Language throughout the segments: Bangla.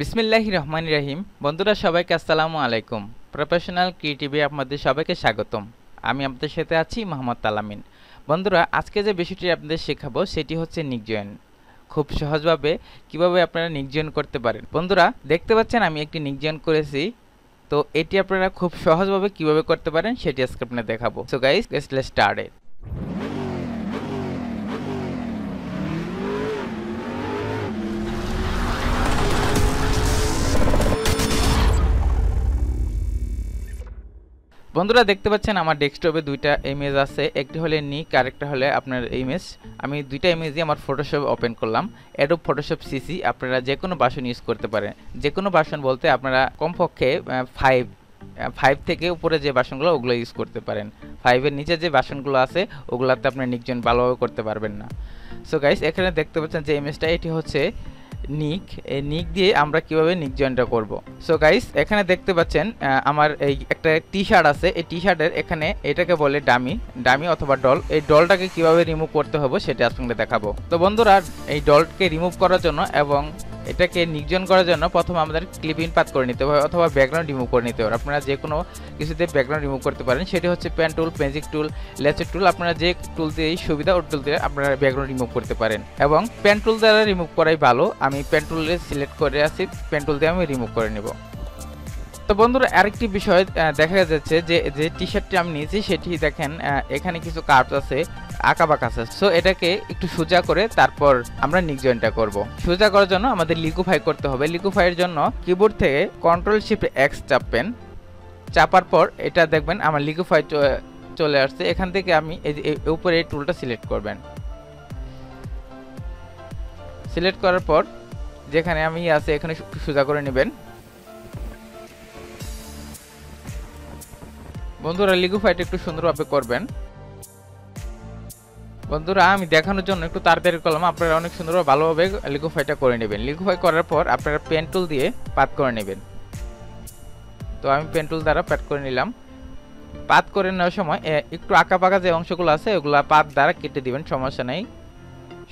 বিসমিল্লাহ রহমান রহিম। বন্ধুরা, সবাইকে আসসালামু আলাইকুম। প্রফেশনাল ক্রিয়েটিভে আপনাদের সবাইকে স্বাগতম। আমি আপনাদের সাথে আছি মোহাম্মদ তালামিন। বন্ধুরা, আজকে যে বিষয়টি আপনাদের শেখাবো, সেটি হচ্ছে নিক জয়েন। খুব সহজভাবে কীভাবে আপনারা নিক জয়েন করতে পারেন। বন্ধুরা, দেখতে পাচ্ছেন আমি একটি নিক জয়েন করেছি। তো এটি আপনারা খুব সহজভাবে কীভাবে করতে পারেন, সেটি আজকে আপনাদের দেখাবো। সো গাইস লেটস স্টার্ট বন্ধুরা দেখতে পাচ্ছেন আমার ডেস্কটপে দুইটা ইমেজ আছে। একটি হলে নিক, আরেকটা হলে আপনার ইমেজ আমি দুইটা ইমেজই আমার ফটোশপ ওপেন করলাম। অ্যাডোব ফটোশপ সিসি আপনারা যে কোনো বাসন ইউজ করতে পারেন। যে কোনো বাসন বলতে আপনারা কমপক্ষে ফাইভ ফাইভ থেকে উপরে যে বাসনগুলো ওগুলো ইউজ করতে পারেন। ফাইভের নিচে যে বাসনগুলো আছে, ওগুলাতে আপনার নিকজন ভালোভাবে করতে পারবেন না। সো গাইস এখানে দেখতে পাচ্ছেন যে ইমেজটা এটি হচ্ছে নিক এই নিক দিয়ে আমরা কীভাবে নিক জয়েনটা করব? সো গাইস এখানে দেখতে পাচ্ছেন আমার এই একটা টি শার্ট আছে। এই টি শার্টের এখানে এটাকে বলে ডামি ডামি অথবা ডল এই ডলটাকে কীভাবে রিমুভ করতে হবে সেটা আপনাকে দেখাবো। তো বন্ধুরা, এই ডলকে রিমুভ করার জন্য এবং এটাকে নির্জন করার জন্য প্রথম আমাদের ক্লিপ ইন পাত করে নিতে হবে অথবা ব্যাকগ্রাউন্ড রিমুভ করে নিতে হবে। আপনারা যে কোনো কিছুতে ব্যাকগ্রাউন্ড রিমুভ করতে পারেন। সেটি হচ্ছে পেন টুল পেন্সিক টুল লেচার টুল আপনারা যে টুল দিয়ে সুবিধা, ওই টুল দিয়ে আপনারা ব্যাকগ্রাউন্ড রিমুভ করতে পারেন। এবং পেন টুল দ্বারা রিমুভ করাই ভালো। আমি পেন টুলে সিলেক্ট করে আসি। পেন টুল দিয়ে আমি রিমুভ করে নেব। তো বন্ধুরা, আরেকটি বিষয় দেখা যাচ্ছে যে যে টি শার্টটি আমি নিয়েছি, সেটি দেখেন এখানে কিছু কার্ভস আছে, আঁকা বাঁকা আছে। সো এটাকে একটু সোজা করে তারপর আমরা নিক জয়েন্টটা করব। সোজা করার জন্য আমাদের লিকুফাই করতে হবে। লিকুফাইয়ের জন্য কিবোর্ড থেকে কন্ট্রোল শিফট এক্স চাপবেন। চাপার পর এটা দেখবেন, আমার লিকুফাই চলে আসছে। এখান থেকে আমি এই উপরে এই টুলটা সিলেক্ট করবেন। সিলেক্ট করার পর যেখানে আমি আছে, এখানে সোজা করে নেবেন। বন্ধুরা লিকুফাইটা একটু সুন্দরভাবে করবেন। বন্ধুরা, আমি দেখানোর জন্য একটু তাড়াতাড়ি করলাম। আপনারা অনেক সুন্দরভাবে, ভালোভাবে লিকুফাইটা করে নেবেন। লিকুফাই করার পর আপনারা পেন টুল দিয়ে পাত করে নেবেন। তো আমি পেন টুল দ্বারা প্যাট করে নিলাম। পাত করে নেওয়ার সময় একটু আঁকা পাকা যে অংশগুলো আছে, ওগুলো পাত দ্বারা কেটে দিবেন, সমস্যা নেই।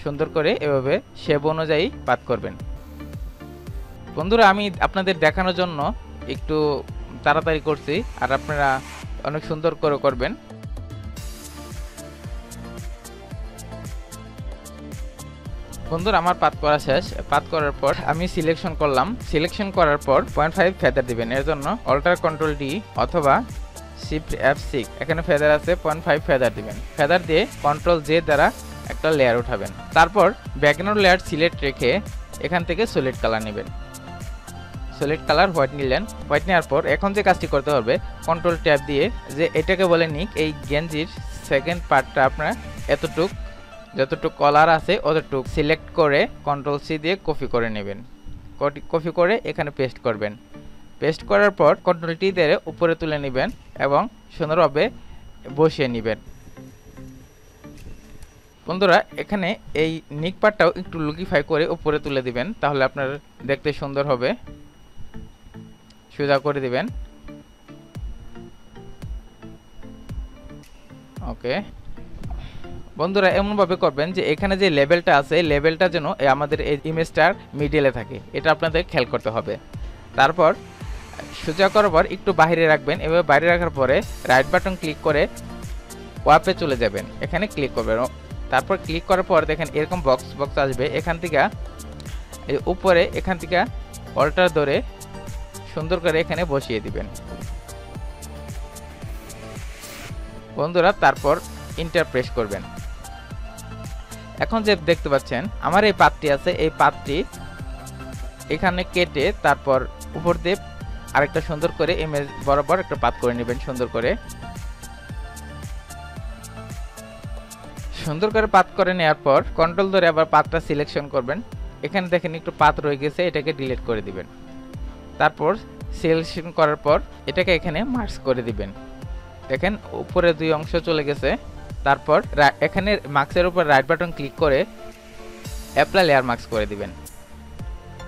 সুন্দর করে এভাবে সেব অনুযায়ী পাত করবেন। বন্ধুরা, আমি আপনাদের দেখানোর জন্য একটু তাড়াতাড়ি করছি। আর আপনারা অনেক সুন্দর করে করবেন। বন্ধুরা, আমার পাত করা শেষ। পাত করার পর আমি সিলেকশন করলাম। সিলেকশন করার পর পয়েন্ট ফাইভ ফেদার দিবেন। এর জন্য অল্টার কন্ট্রোল ডি অথবা শিফট এফ সিক্স এখানে ফেদার আছে পয়েন্ট ফাইভ ফেদার দিবেন। ফেদার দিয়ে কন্ট্রোল জে দ্বারা একটা লেয়ার উঠাবেন। তারপর ব্যাকগ্রাউন্ড লেয়ার সিলেক্ট রেখে এখান থেকে সলিড কালার নেবেন। সলিড কালার হোয়াইট নিলেন হোয়াইট নেওয়ার পর এখন যে কাজটি করতে হবে কন্ট্রোল ট্যাব দিয়ে যে এটাকে বলে নিক, এই গেঞ্জির সেকেন্ড পার্টটা আপনার এতটুক, যতটুকু কলার আছে অতটুক সিলেক্ট করে কন্ট্রোল সি দিয়ে কপি করে নেবেন। কপি করে এখানে পেস্ট করবেন। পেস্ট করার পর কন্ট্রোল টি দিয়ে উপরে তুলে নেবেন এবং সুন্দরভাবে বসিয়ে নেবেন। বন্ধুরা, এখানে এই নিক পার্টটাও একটু লুকিফাই করে উপরে তুলে দিবেন, তাহলে আপনার দেখতে সুন্দর হবে। সোজা করে দিবেন। ওকে। বন্ধুরা, এমনভাবে করবেন যে এখানে যে লেভেলটা আছে লেভেলটা যেন আমাদের এই ইমেজটার মিডিলে থাকে। এটা আপনাদের খেয়াল করতে হবে। তারপর, সোজা করার পর একটু বাইরে রাখবেন। এভাবে বাইরে রাখার পরে রাইট বাটন ক্লিক করে ওয়াপে চলে যাবেন। এখানে ক্লিক করবেন। তারপর ক্লিক করার পর দেখেন এরকম বক্স বক্স আসবে। এখান থেকে উপরে, এখান থেকে অল্টার ধরে সুন্দর করে এখানে বসিয়ে দিবেন। বন্ধুরা, তারপর ইন্টার প্রেস করবেন। এখন যে দেখতে পাচ্ছেন, আমার এই পাতটি আছে, এই পাতটি এখানে কেটে তারপর উপর দিয়ে আরেকটা সুন্দর করে ইমেজ বরাবর একটা পাত করে নেবেন, সুন্দর করে। সুন্দর করে পাত করে নেওয়ার পর কন্ট্রোল ধরে আবার পাতটা সিলেকশন করবেন। এখানে দেখেন একটু পাত রয়ে গেছে, এটাকে ডিলিট করে দিবেন। তারপর সিলেকশন করার পর এটাকে এখানে মার্কস করে দিবেন। দেখেন, উপরে দুই অংশ চলে গেছে। তারপর এখানে মার্কসের উপর রাইট বাটন ক্লিক করে অ্যাপ্লাই লেয়ার মার্কস করে দিবেন।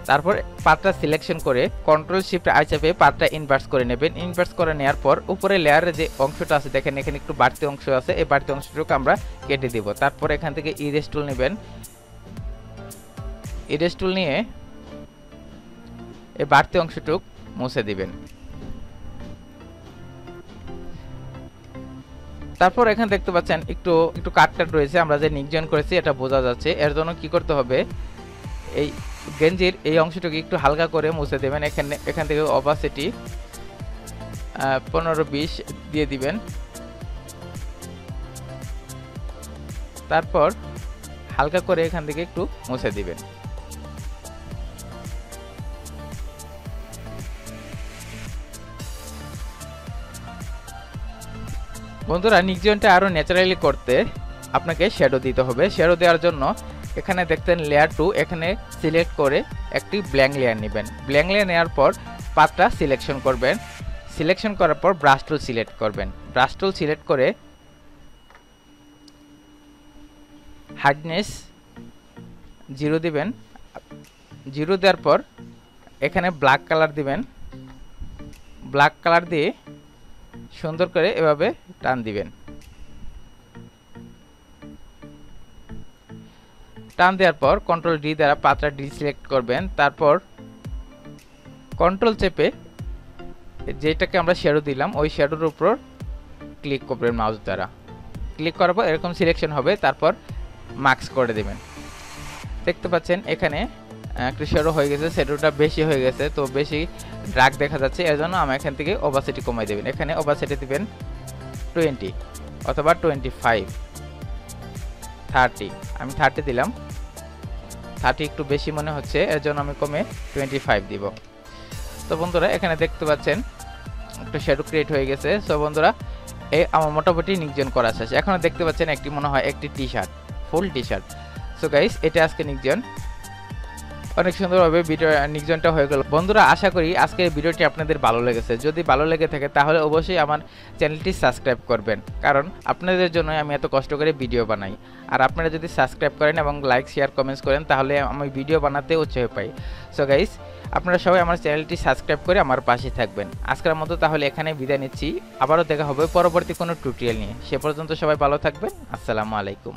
তারপর পার্টটা সিলেকশন করে কন্ট্রোল শিফট আই চাপে পার্টটা ইনভার্স করে নেবেন। ইনভার্স করে নেওয়ার পর উপরে লেয়ারের যে অংশটা আছে, দেখেন এখানে একটু বাড়তি অংশ আছে, এই বাড়তি অংশটুকু আমরা কেটে দিব। তারপর এখান থেকে ইরেজ টুল নেবেন। ইরেজ টুল নিয়ে এই বাড়তি অংশটুক মুছে দিবেন। তারপর এখানে দেখতে পাচ্ছেন একটু একটু কাট কাট রয়েছে, আমরা যে নিকজন করেছি এটা বোঝা যাচ্ছে। এর জন্য কি করতে হবে? এই গেঞ্জির এই অংশটুকু একটু হালকা করে মুছে দেবেন। এখানে, এখান থেকে অবাসিটি পনেরো বিশ দিয়ে দিবেন। তারপর হালকা করে এখান থেকে একটু মুছে দিবেন। বন্ধুরা নিকজনটা আরও ন্যাচারালি করতে আপনাকে শ্যাডো দিতে হবে। শ্যাডো দেওয়ার জন্য এখানে দেখতেন লেয়ার টু এখানে সিলেক্ট করে একটি ব্ল্যাঙ্ক লেয়ার নেবেন। ব্ল্যাঙ্ক লেয়ার নেওয়ার পর পাতটা সিলেকশন করবেন। সিলেকশন করার পর ব্রাশ টুল সিলেক্ট করবেন। ব্রাশ টুল সিলেক্ট করে হার্ডনেস জিরো দিবেন। জিরো দেওয়ার পর এখানে ব্ল্যাক কালার দিবেন। ব্ল্যাক কালার দিয়ে সুন্দর করে এভাবে টান দিবেন। টান দেওয়ার পর কন্ট্রোল ডি দ্বারা পাত্রা ডি সিলেক্ট করবেন। তারপর কন্ট্রোল চেপে যেটাকে আমরা শ্যাডো দিলাম, ওই শ্যাডোর উপর ক্লিক করবেন মাউস দ্বারা। ক্লিক করার পর এরকম সিলেকশন হবে, তারপর মার্কস করে দেবেন। দেখতে পাচ্ছেন এখানে একটু শ্যাডো হয়ে গেছে শ্যাডোটা বেশি হয়ে গেছে, তো বেশি ড্রাগ দেখা যাচ্ছে এর জন্য আমি এখান থেকে ওভাসিটি কমাই দেবেন। এখানে ওভাসিটি দিবেন টোয়েন্টি অথবা টোয়েন্টি ফাইভ থার্টি আমি থার্টি দিলাম। থার্টি একটু বেশি মনে হচ্ছে এর জন্য আমি কমে টোয়েন্টি ফাইভ দিব। তো বন্ধুরা, এখানে দেখতে পাচ্ছেন, একটু শ্যাডো ক্রিয়েট হয়ে গেছে। সো বন্ধুরা এই আমার মোটামুটি নিকজন করা শেষ। এখন দেখতে পাচ্ছেন একটি মনে হয় একটি T shirt full T shirt so guys এটা আজকে নিকজন অনেক সুন্দরভাবে ভিডিও নিকজনটা হয়ে গেল। বন্ধুরা, আশা করি আজকের ভিডিওটি আপনাদের ভালো লেগেছে। যদি ভালো লেগে থাকে, তাহলে অবশ্যই আমার চ্যানেলটি সাবস্ক্রাইব করবেন। কারণ আপনাদের জন্য আমি এত কষ্ট করে ভিডিও বানাই। আর আপনারা যদি সাবস্ক্রাইব করেন এবং লাইক, শেয়ার, কমেন্টস করেন, তাহলে আমি ভিডিও বানাতে উৎসাহ পাই। সো গাইস আপনারা সবাই আমার চ্যানেলটি সাবস্ক্রাইব করে আমার পাশে থাকবেন। আজকের মতো তাহলে এখানে বিদায় নিচ্ছি। আবারও দেখা হবে পরবর্তী কোনো টুটোরিয়াল নিয়ে। সে পর্যন্ত সবাই ভালো থাকবেন। আসসালামু আলাইকুম।